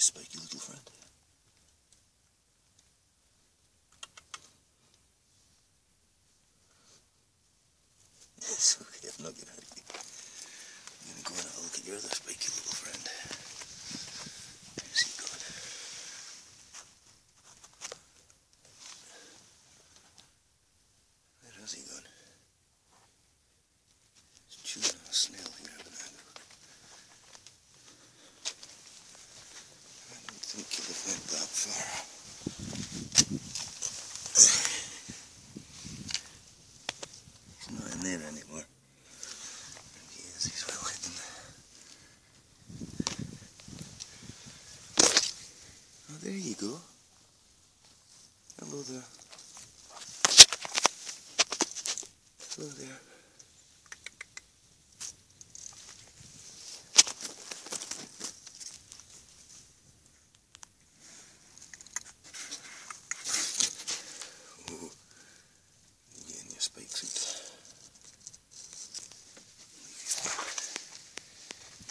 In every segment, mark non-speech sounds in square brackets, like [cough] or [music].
spiky little friend. [laughs] It's okay, I'm not gonna hurt you. I'm gonna go and have a look at your other spiky little friend. Where's he gone? Where has he gone? He's chewing on a snail here, but I don't, I don't think he'll went that far. He's not in there anymore. And he is, he's well hidden. Oh, there you go. Hello there. Hello there.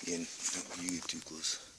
in. Don't you get too close.